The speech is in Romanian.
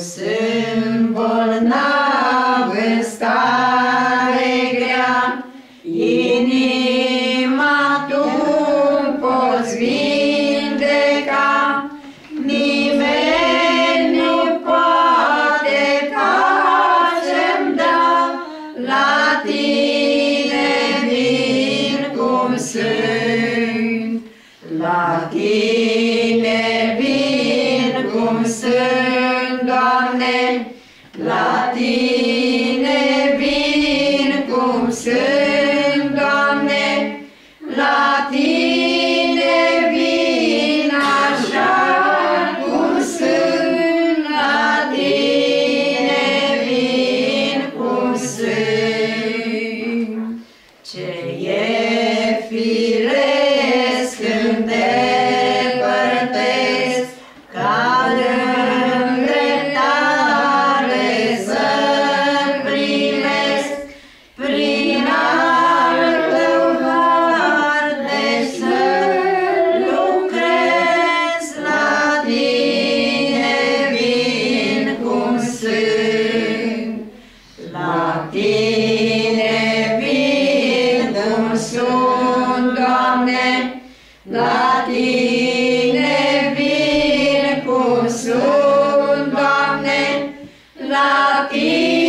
sunt bolnav în stare grea, inima tu poți vindeca, nimeni nu poate ca ce da, la tine vin cum sunt, la tine vin cum sunt. Doamne, la Tine vin cum sunt, Doamne, la Tine vin așa cum la Tine vin cum la tine vin îmi sunt, Doamne, la tine vin cum sunt, Doamne, la tine.